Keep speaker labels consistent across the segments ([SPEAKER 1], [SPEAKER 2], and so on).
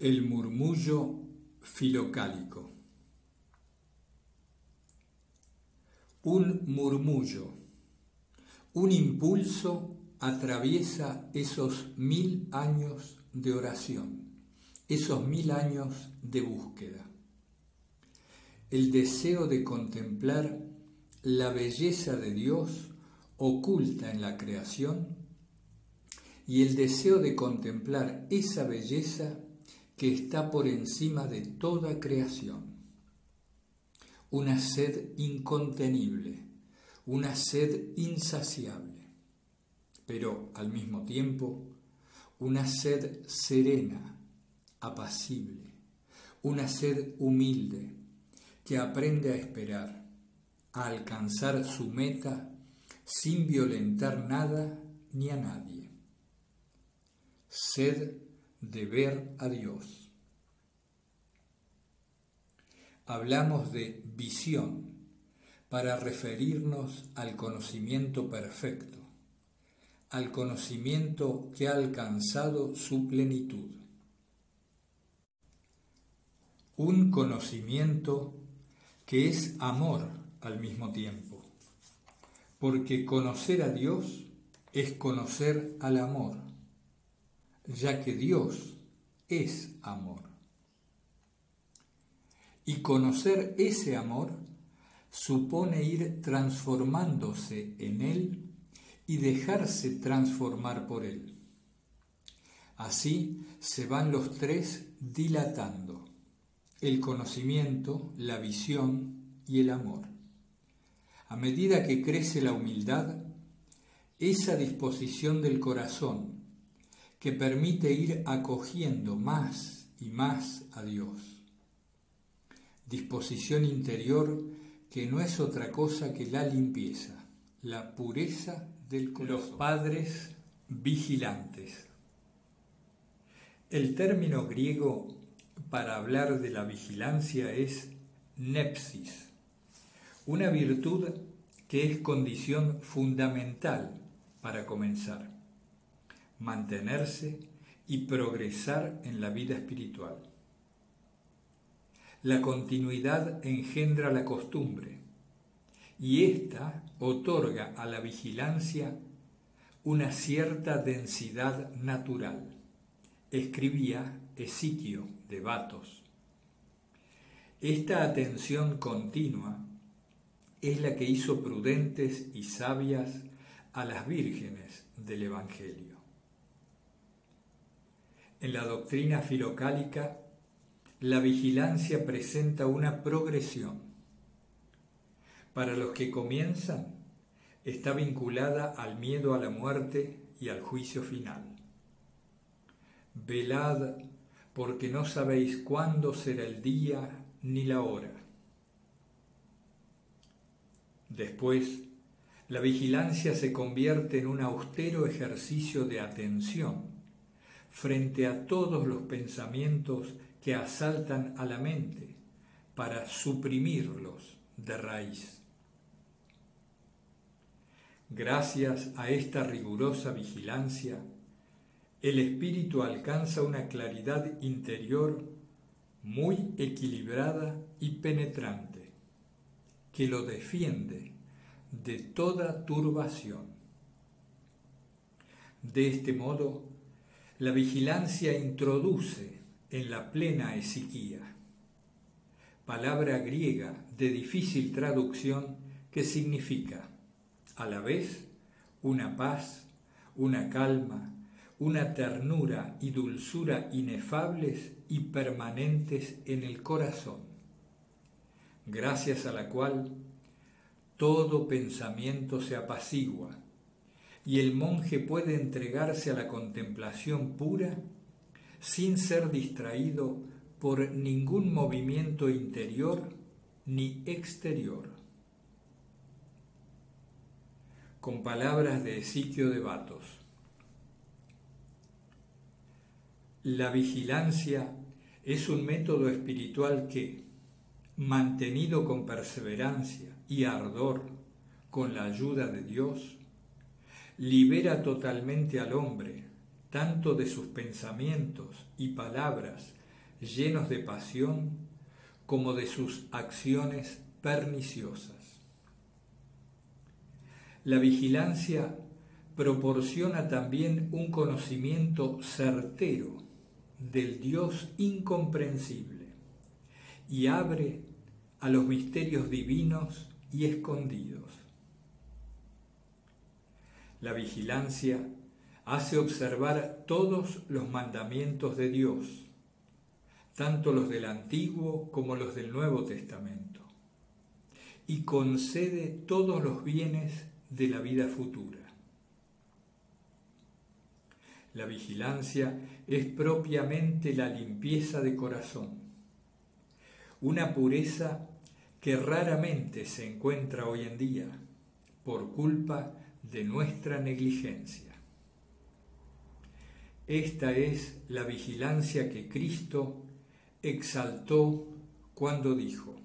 [SPEAKER 1] El murmullo filocálico. Un murmullo, un impulso atraviesa esos mil años de oración, esos mil años de búsqueda. El deseo de contemplar la belleza de Dios oculta en la creación y el deseo de contemplar esa belleza que está por encima de toda creación. Una sed incontenible, una sed insaciable, pero al mismo tiempo una sed serena, apacible, una sed humilde que aprende a esperar, a alcanzar su meta sin violentar nada ni a nadie. Sed de ver a Dios. Hablamos de visión para referirnos al conocimiento perfecto, al conocimiento que ha alcanzado su plenitud. Un conocimiento que es amor al mismo tiempo, porque conocer a Dios es conocer al amor ya que Dios es amor. Y conocer ese amor supone ir transformándose en Él y dejarse transformar por Él. Así se van los tres dilatando, el conocimiento, la visión y el amor. A medida que crece la humildad, esa disposición del corazón que permite ir acogiendo más y más a Dios. Disposición interior que no es otra cosa que la limpieza, la pureza del corazón. Los padres vigilantes. El término griego para hablar de la vigilancia es nepsis, una virtud que es condición fundamental para comenzar mantenerse y progresar en la vida espiritual. La continuidad engendra la costumbre y ésta otorga a la vigilancia una cierta densidad natural, escribía Esiquio de Batos. Esta atención continua es la que hizo prudentes y sabias a las vírgenes del Evangelio. En la doctrina filocálica, la vigilancia presenta una progresión. Para los que comienzan, está vinculada al miedo a la muerte y al juicio final. Velad porque no sabéis cuándo será el día ni la hora. Después, la vigilancia se convierte en un austero ejercicio de atención frente a todos los pensamientos que asaltan a la mente para suprimirlos de raíz. Gracias a esta rigurosa vigilancia, el espíritu alcanza una claridad interior muy equilibrada y penetrante, que lo defiende de toda turbación. De este modo, la vigilancia introduce en la plena esiquía, palabra griega de difícil traducción que significa a la vez una paz, una calma, una ternura y dulzura inefables y permanentes en el corazón, gracias a la cual todo pensamiento se apacigua y el monje puede entregarse a la contemplación pura sin ser distraído por ningún movimiento interior ni exterior. Con palabras de Esiquio de Batos. La vigilancia es un método espiritual que, mantenido con perseverancia y ardor con la ayuda de Dios, libera totalmente al hombre, tanto de sus pensamientos y palabras llenos de pasión como de sus acciones perniciosas. La vigilancia proporciona también un conocimiento certero del Dios incomprensible y abre a los misterios divinos y escondidos. La vigilancia hace observar todos los mandamientos de Dios, tanto los del Antiguo como los del Nuevo Testamento, y concede todos los bienes de la vida futura. La vigilancia es propiamente la limpieza de corazón, una pureza que raramente se encuentra hoy en día por culpa de nuestra negligencia. Esta es la vigilancia que Cristo exaltó cuando dijo,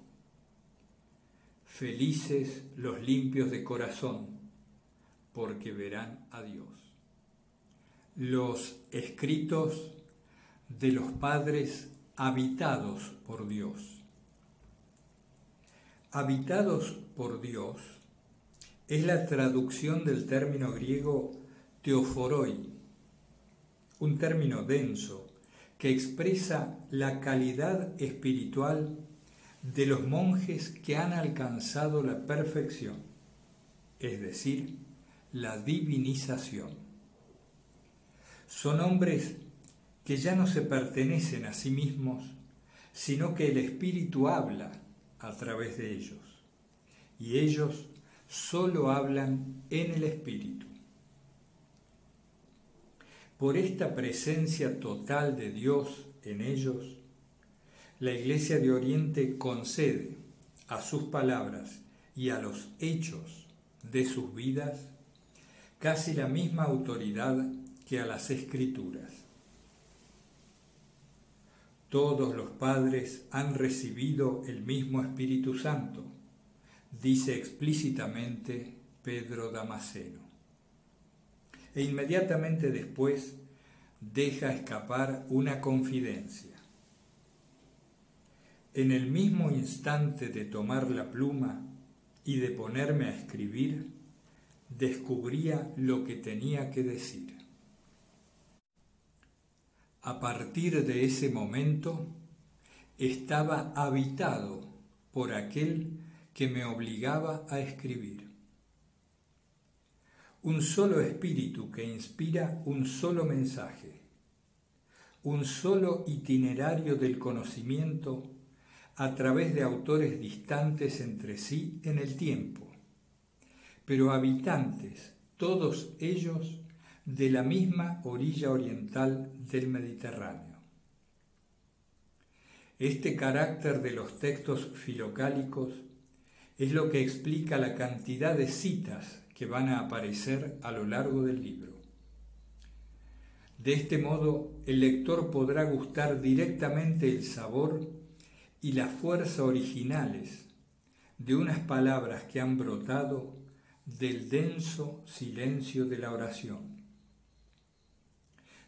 [SPEAKER 1] Felices los limpios de corazón, porque verán a Dios. Los escritos de los padres habitados por Dios. Habitados por Dios es la traducción del término griego teoforoi, un término denso que expresa la calidad espiritual de los monjes que han alcanzado la perfección, es decir, la divinización. Son hombres que ya no se pertenecen a sí mismos, sino que el Espíritu habla a través de ellos, y ellos solo hablan en el Espíritu. Por esta presencia total de Dios en ellos, la Iglesia de Oriente concede a sus palabras y a los hechos de sus vidas casi la misma autoridad que a las escrituras. Todos los padres han recibido el mismo Espíritu Santo dice explícitamente Pedro Damasceno. E inmediatamente después deja escapar una confidencia. En el mismo instante de tomar la pluma y de ponerme a escribir, descubría lo que tenía que decir. A partir de ese momento, estaba habitado por aquel que me obligaba a escribir. Un solo espíritu que inspira un solo mensaje, un solo itinerario del conocimiento a través de autores distantes entre sí en el tiempo, pero habitantes, todos ellos, de la misma orilla oriental del Mediterráneo. Este carácter de los textos filocálicos es lo que explica la cantidad de citas que van a aparecer a lo largo del libro. De este modo, el lector podrá gustar directamente el sabor y la fuerza originales de unas palabras que han brotado del denso silencio de la oración.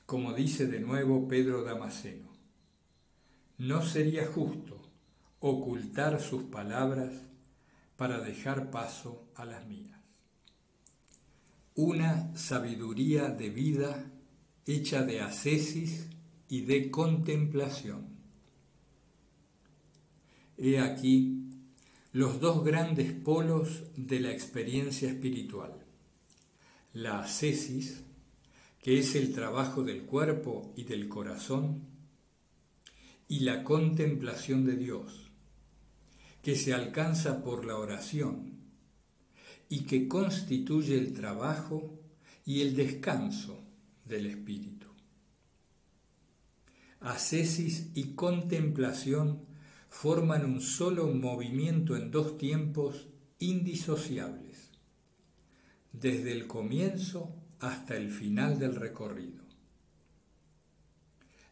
[SPEAKER 1] Como dice de nuevo Pedro Damasceno, no sería justo ocultar sus palabras para dejar paso a las mías. Una sabiduría de vida hecha de ascesis y de contemplación. He aquí los dos grandes polos de la experiencia espiritual. La ascesis, que es el trabajo del cuerpo y del corazón, y la contemplación de Dios, que se alcanza por la oración y que constituye el trabajo y el descanso del espíritu. Ascesis y contemplación forman un solo movimiento en dos tiempos indisociables, desde el comienzo hasta el final del recorrido.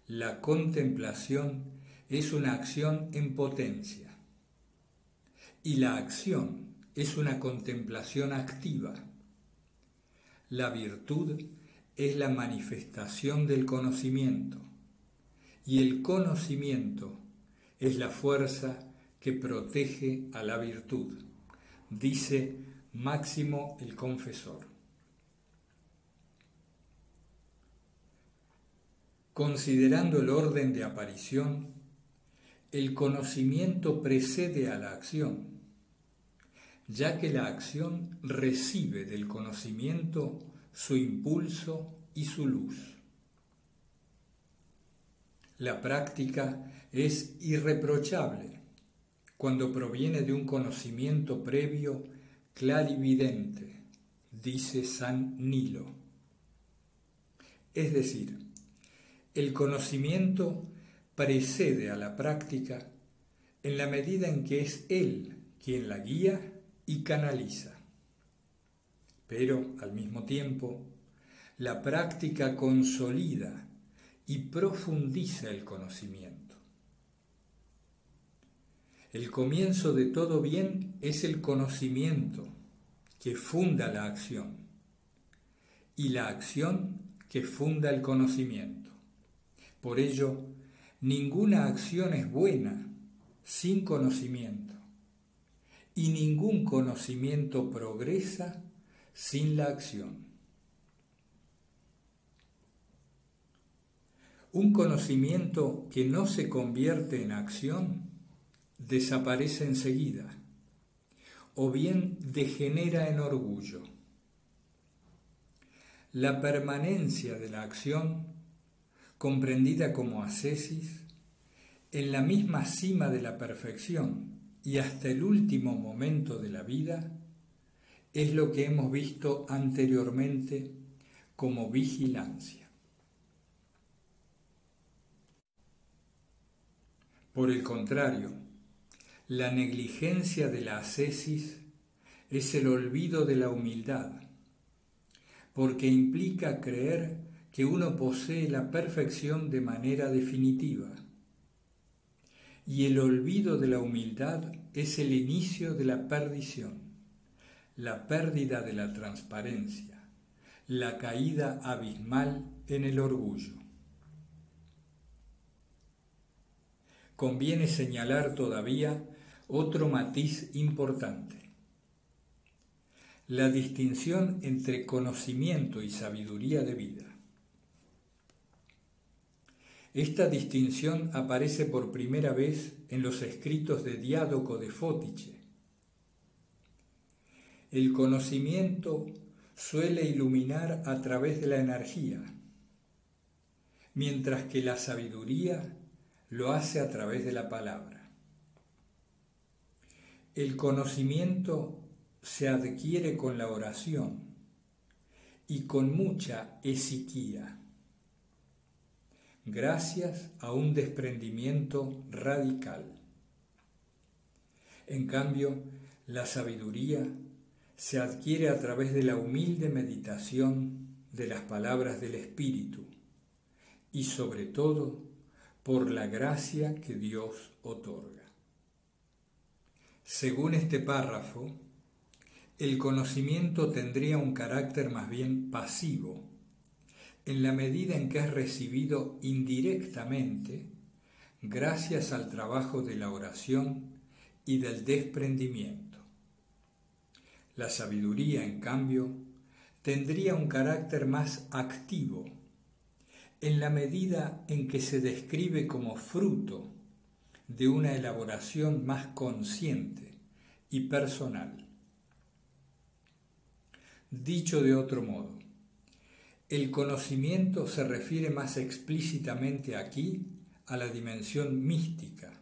[SPEAKER 1] La contemplación es una acción en potencia y la acción es una contemplación activa. La virtud es la manifestación del conocimiento y el conocimiento es la fuerza que protege a la virtud, dice Máximo el Confesor. Considerando el orden de aparición, el conocimiento precede a la acción, ya que la acción recibe del conocimiento su impulso y su luz. La práctica es irreprochable cuando proviene de un conocimiento previo clarividente, dice San Nilo. Es decir, el conocimiento precede a la práctica en la medida en que es él quien la guía y canaliza. Pero, al mismo tiempo, la práctica consolida y profundiza el conocimiento. El comienzo de todo bien es el conocimiento que funda la acción y la acción que funda el conocimiento. Por ello, ninguna acción es buena sin conocimiento y ningún conocimiento progresa sin la acción. Un conocimiento que no se convierte en acción desaparece enseguida o bien degenera en orgullo. La permanencia de la acción, comprendida como ascesis, en la misma cima de la perfección y hasta el último momento de la vida, es lo que hemos visto anteriormente como vigilancia. Por el contrario, la negligencia de la ascesis es el olvido de la humildad, porque implica creer que uno posee la perfección de manera definitiva. Y el olvido de la humildad es el inicio de la perdición, la pérdida de la transparencia, la caída abismal en el orgullo. conviene señalar todavía otro matiz importante. La distinción entre conocimiento y sabiduría de vida. Esta distinción aparece por primera vez en los escritos de Diádoco de Fótiche. El conocimiento suele iluminar a través de la energía, mientras que la sabiduría lo hace a través de la palabra. El conocimiento se adquiere con la oración y con mucha esiquía, gracias a un desprendimiento radical. En cambio, la sabiduría se adquiere a través de la humilde meditación de las palabras del Espíritu y sobre todo por la gracia que Dios otorga. Según este párrafo, el conocimiento tendría un carácter más bien pasivo, en la medida en que es recibido indirectamente gracias al trabajo de la oración y del desprendimiento. La sabiduría, en cambio, tendría un carácter más activo, en la medida en que se describe como fruto de una elaboración más consciente y personal. Dicho de otro modo, el conocimiento se refiere más explícitamente aquí a la dimensión mística,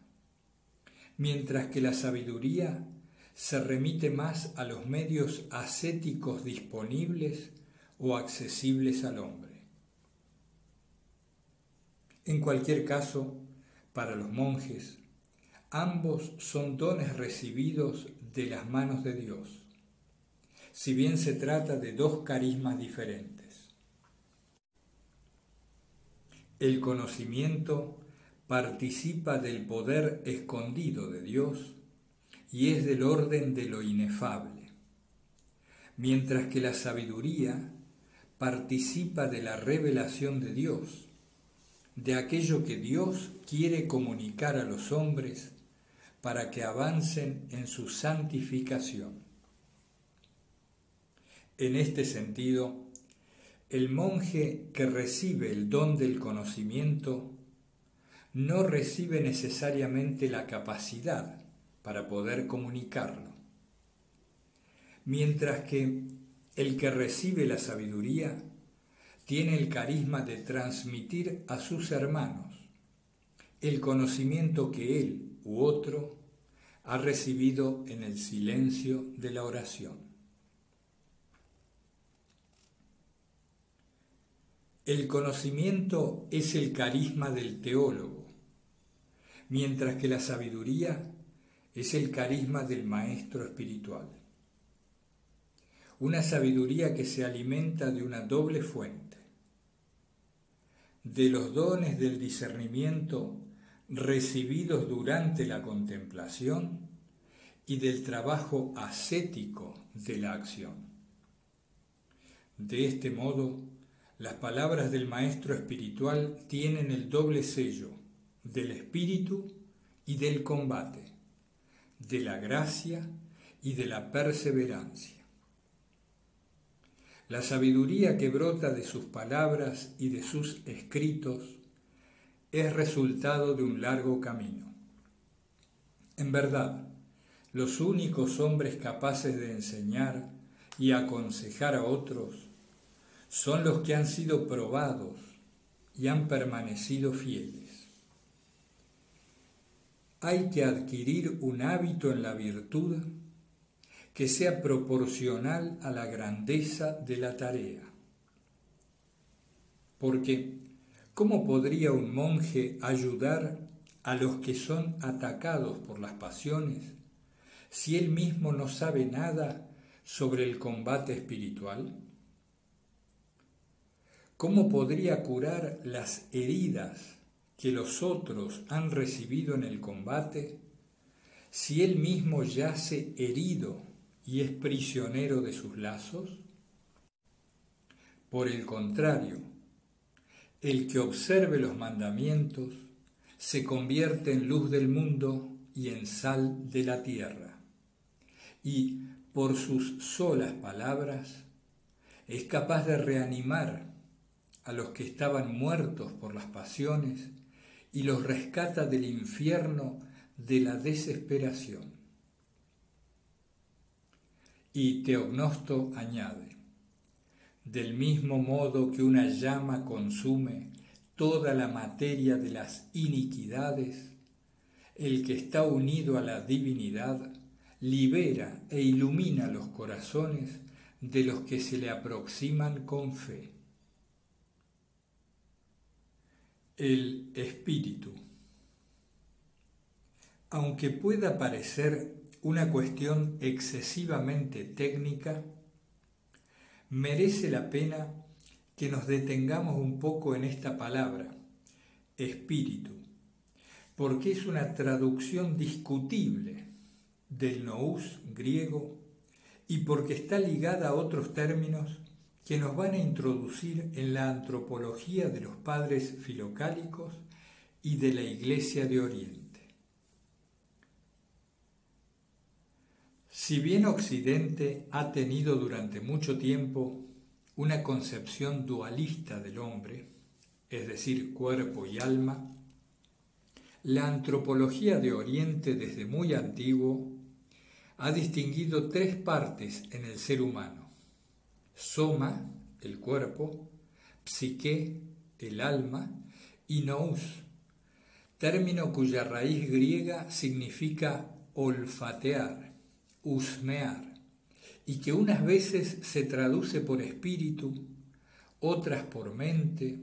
[SPEAKER 1] mientras que la sabiduría se remite más a los medios ascéticos disponibles o accesibles al hombre. En cualquier caso, para los monjes, ambos son dones recibidos de las manos de Dios, si bien se trata de dos carismas diferentes. El conocimiento participa del poder escondido de Dios y es del orden de lo inefable, mientras que la sabiduría participa de la revelación de Dios de aquello que Dios quiere comunicar a los hombres para que avancen en su santificación. En este sentido, el monje que recibe el don del conocimiento no recibe necesariamente la capacidad para poder comunicarlo, mientras que el que recibe la sabiduría tiene el carisma de transmitir a sus hermanos el conocimiento que él u otro ha recibido en el silencio de la oración. El conocimiento es el carisma del teólogo, mientras que la sabiduría es el carisma del maestro espiritual. Una sabiduría que se alimenta de una doble fuente, de los dones del discernimiento recibidos durante la contemplación y del trabajo ascético de la acción. De este modo, las palabras del Maestro Espiritual tienen el doble sello del espíritu y del combate, de la gracia y de la perseverancia. La sabiduría que brota de sus palabras y de sus escritos es resultado de un largo camino. En verdad, los únicos hombres capaces de enseñar y aconsejar a otros son los que han sido probados y han permanecido fieles. Hay que adquirir un hábito en la virtud que sea proporcional a la grandeza de la tarea. Porque, ¿cómo podría un monje ayudar a los que son atacados por las pasiones si él mismo no sabe nada sobre el combate espiritual? ¿Cómo podría curar las heridas que los otros han recibido en el combate si él mismo yace herido y es prisionero de sus lazos? Por el contrario, el que observe los mandamientos se convierte en luz del mundo y en sal de la tierra, y por sus solas palabras es capaz de reanimar a los que estaban muertos por las pasiones y los rescata del infierno de la desesperación. Y Teognosto añade, del mismo modo que una llama consume toda la materia de las iniquidades, el que está unido a la divinidad libera e ilumina los corazones de los que se le aproximan con fe. El espíritu. Aunque pueda parecer una cuestión excesivamente técnica, merece la pena que nos detengamos un poco en esta palabra, espíritu, porque es una traducción discutible del nous griego y porque está ligada a otros términos que nos van a introducir en la antropología de los padres filocálicos y de la Iglesia de Oriente. Si bien Occidente ha tenido durante mucho tiempo una concepción dualista del hombre, es decir, cuerpo y alma, la antropología de Oriente desde muy antiguo ha distinguido tres partes en el ser humano soma, el cuerpo, psique, el alma, y nous, término cuya raíz griega significa olfatear, husmear, y que unas veces se traduce por espíritu, otras por mente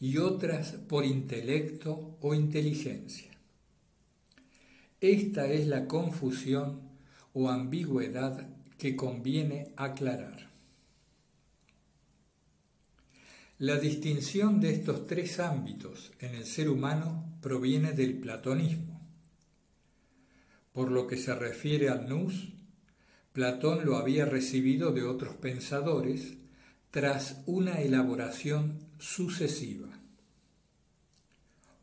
[SPEAKER 1] y otras por intelecto o inteligencia. Esta es la confusión o ambigüedad que conviene aclarar. La distinción de estos tres ámbitos en el ser humano proviene del platonismo. Por lo que se refiere al nous, Platón lo había recibido de otros pensadores tras una elaboración sucesiva.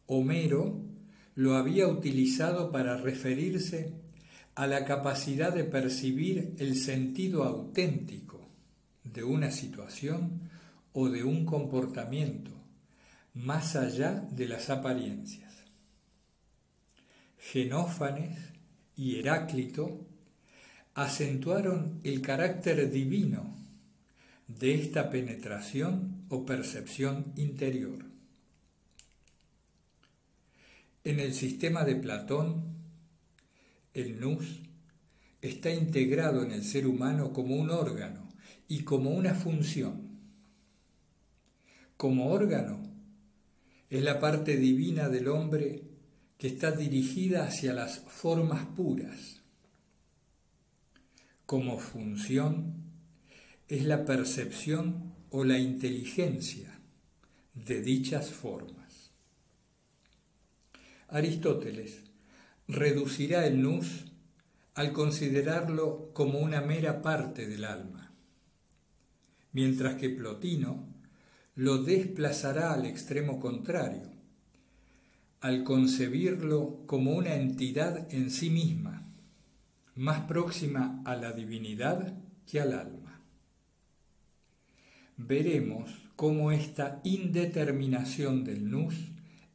[SPEAKER 1] Homero lo había utilizado para referirse a la capacidad de percibir el sentido auténtico de una situación o de un comportamiento, más allá de las apariencias. Genófanes y Heráclito acentuaron el carácter divino de esta penetración o percepción interior. En el sistema de Platón, el nous está integrado en el ser humano como un órgano y como una función. Como órgano, es la parte divina del hombre que está dirigida hacia las formas puras. Como función, es la percepción o la inteligencia de dichas formas. Aristóteles reducirá el nous al considerarlo como una mera parte del alma, mientras que Plotino lo desplazará al extremo contrario, al concebirlo como una entidad en sí misma, más próxima a la divinidad que al alma. Veremos cómo esta indeterminación del nous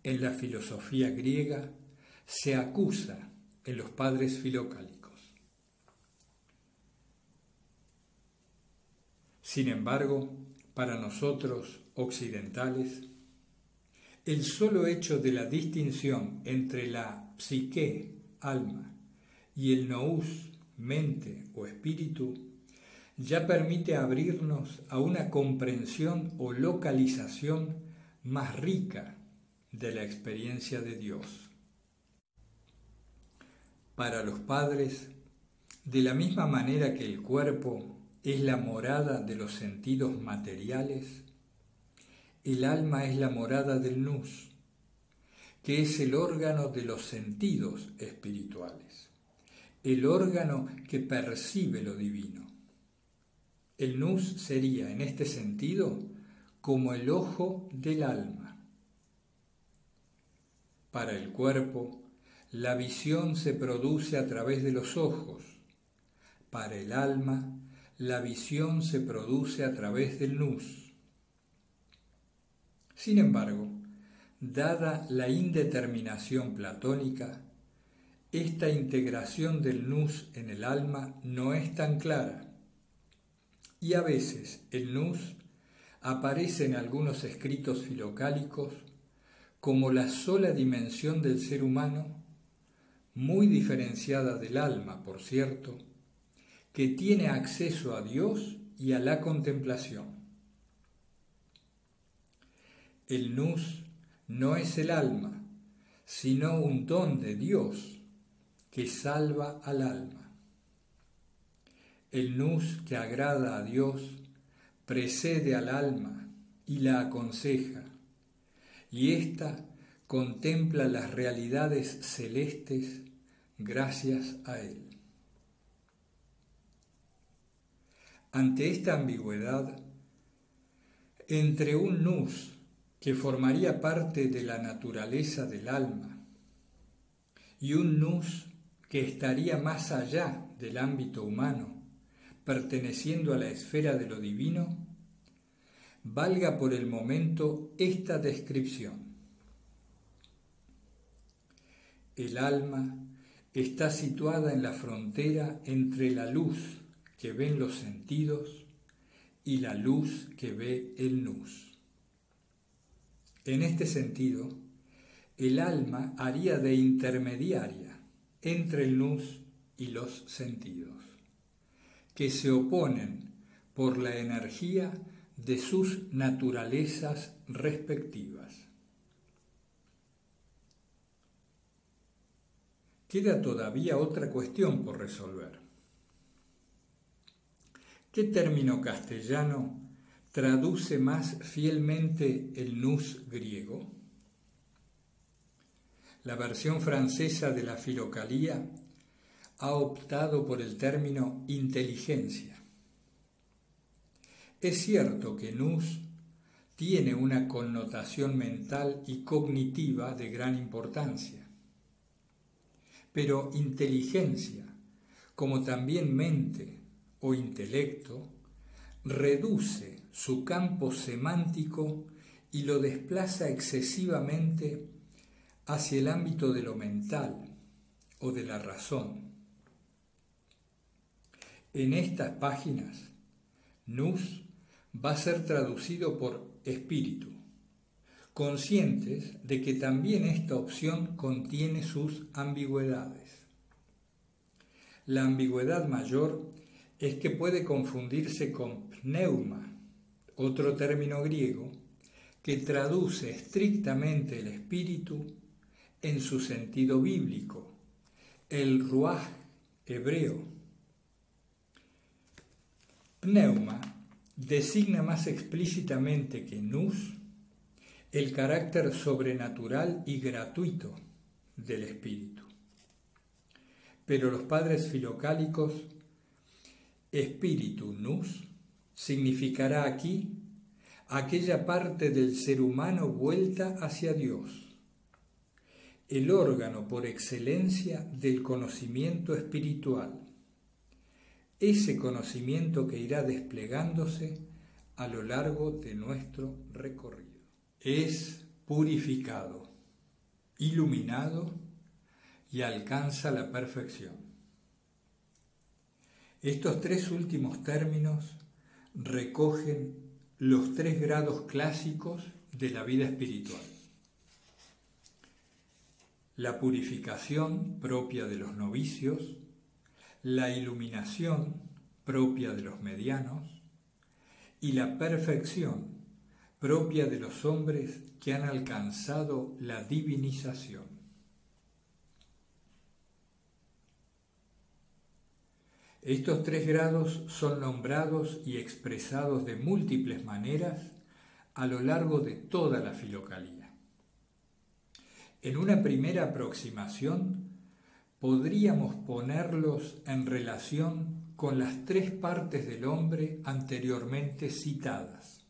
[SPEAKER 1] en la filosofía griega se acusa en los padres filocálicos. Sin embargo, para nosotros occidentales, el solo hecho de la distinción entre la psique, alma, y el nous, mente o espíritu, ya permite abrirnos a una comprensión o localización más rica de la experiencia de Dios. Para los padres, de la misma manera que el cuerpo es la morada de los sentidos materiales, el alma es la morada del nus, que es el órgano de los sentidos espirituales, el órgano que percibe lo divino. El nus sería, en este sentido, como el ojo del alma. Para el cuerpo, la visión se produce a través de los ojos. Para el alma, la visión se produce a través del nus. Sin embargo, dada la indeterminación platónica, esta integración del nus en el alma no es tan clara. Y a veces el nus aparece en algunos escritos filocálicos como la sola dimensión del ser humano muy diferenciada del alma, por cierto, que tiene acceso a Dios y a la contemplación. El nus no es el alma, sino un don de Dios que salva al alma. El nus que agrada a Dios precede al alma y la aconseja, y ésta contempla las realidades celestes gracias a Él. Ante esta ambigüedad, entre un nus que formaría parte de la naturaleza del alma y un nus que estaría más allá del ámbito humano, perteneciendo a la esfera de lo divino, valga por el momento esta descripción. El alma está situada en la frontera entre la luz que ven los sentidos y la luz que ve el nus. En este sentido, el alma haría de intermediaria entre el nus y los sentidos, que se oponen por la energía de sus naturalezas respectivas. queda todavía otra cuestión por resolver. ¿Qué término castellano traduce más fielmente el nous griego? La versión francesa de la filocalía ha optado por el término inteligencia. Es cierto que nous tiene una connotación mental y cognitiva de gran importancia. Pero inteligencia, como también mente o intelecto, reduce su campo semántico y lo desplaza excesivamente hacia el ámbito de lo mental o de la razón. En estas páginas, Nus va a ser traducido por espíritu, conscientes de que también esta opción contiene sus ambigüedades. La ambigüedad mayor es que puede confundirse con pneuma, otro término griego que traduce estrictamente el espíritu en su sentido bíblico, el ruach hebreo. Pneuma designa más explícitamente que nous el carácter sobrenatural y gratuito del espíritu. Pero los padres filocálicos, espíritu nous, significará aquí aquella parte del ser humano vuelta hacia Dios, el órgano por excelencia del conocimiento espiritual, ese conocimiento que irá desplegándose a lo largo de nuestro recorrido. Es purificado, iluminado y alcanza la perfección. Estos tres últimos términos recogen los tres grados clásicos de la vida espiritual. La purificación propia de los novicios, la iluminación propia de los medianos y la perfección propia de los hombres que han alcanzado la divinización. Estos tres grados son nombrados y expresados de múltiples maneras a lo largo de toda la filocalía. En una primera aproximación, podríamos ponerlos en relación con las tres partes del hombre anteriormente citadas.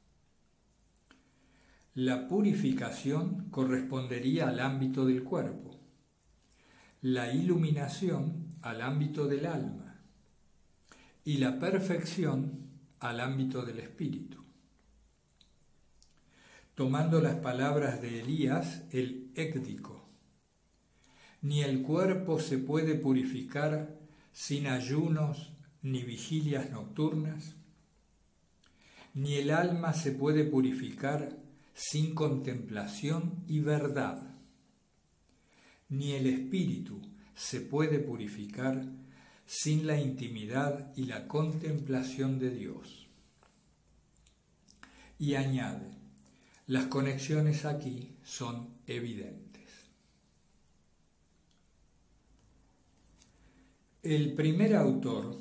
[SPEAKER 1] La purificación correspondería al ámbito del cuerpo, la iluminación al ámbito del alma, y la perfección al ámbito del espíritu. Tomando las palabras de Elías, el écdico, ni el cuerpo se puede purificar sin ayunos ni vigilias nocturnas, ni el alma se puede purificar sin contemplación y verdad, ni el espíritu se puede purificar sin la intimidad y la contemplación de Dios. Y añade, las conexiones aquí son evidentes. El primer autor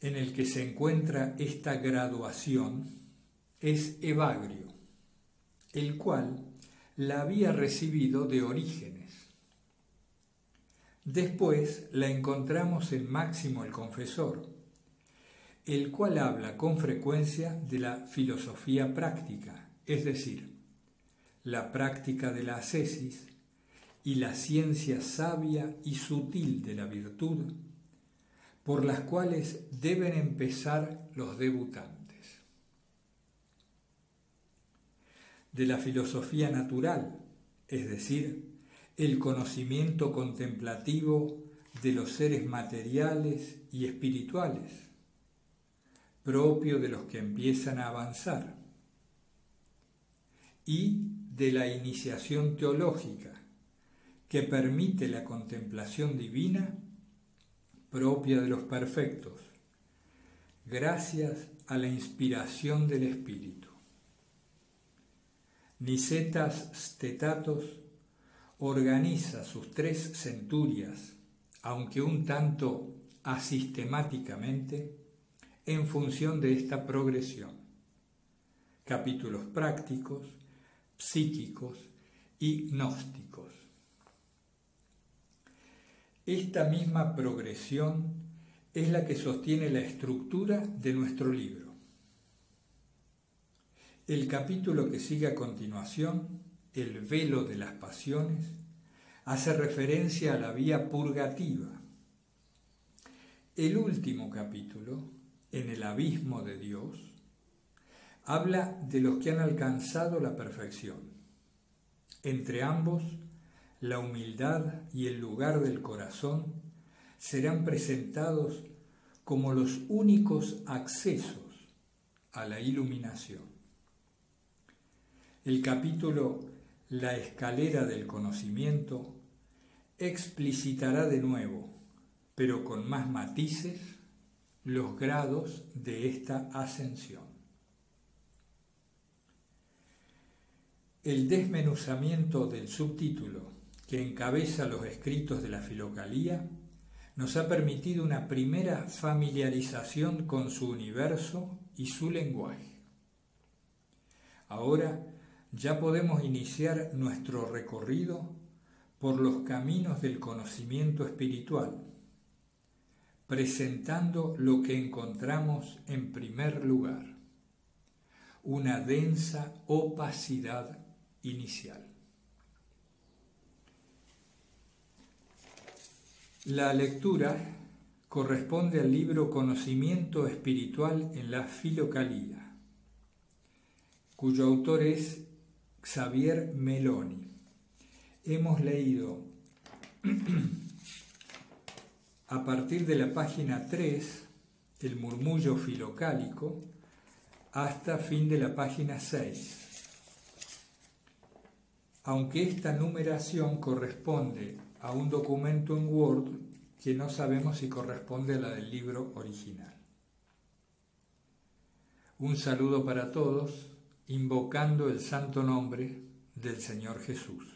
[SPEAKER 1] en el que se encuentra esta graduación es Evagrio, el cual la había recibido de Orígenes Después la encontramos en Máximo el Confesor, el cual habla con frecuencia de la filosofía práctica, es decir, la práctica de la ascesis y la ciencia sabia y sutil de la virtud, por las cuales deben empezar los debutantes. De la filosofía natural, es decir, el conocimiento contemplativo de los seres materiales y espirituales, propio de los que empiezan a avanzar, y de la iniciación teológica, que permite la contemplación divina propia de los perfectos, gracias a la inspiración del Espíritu. Nicetas stetatos organiza sus tres centurias, aunque un tanto asistemáticamente, en función de esta progresión. Capítulos prácticos, psíquicos y gnósticos. Esta misma progresión es la que sostiene la estructura de nuestro libro. El capítulo que sigue a continuación, El velo de las pasiones, hace referencia a la vía purgativa. El último capítulo, En el abismo de Dios, habla de los que han alcanzado la perfección. Entre ambos, la humildad y el lugar del corazón serán presentados como los únicos accesos a la iluminación. El capítulo La escalera del conocimiento explicitará de nuevo, pero con más matices, los grados de esta ascensión. El desmenuzamiento del subtítulo que encabeza los escritos de la filocalía nos ha permitido una primera familiarización con su universo y su lenguaje. Ahora ya podemos iniciar nuestro recorrido por los caminos del conocimiento espiritual, presentando lo que encontramos en primer lugar, una densa opacidad inicial. La lectura corresponde al libro Conocimiento Espiritual en la Filocalía, cuyo autor es Xavier Meloni. Hemos leído a partir de la página 3 el murmullo filocálico hasta fin de la página 6. Aunque esta numeración corresponde a un documento en Word que no sabemos si corresponde a la del libro original. Un saludo para todos, invocando el santo nombre del Señor Jesús.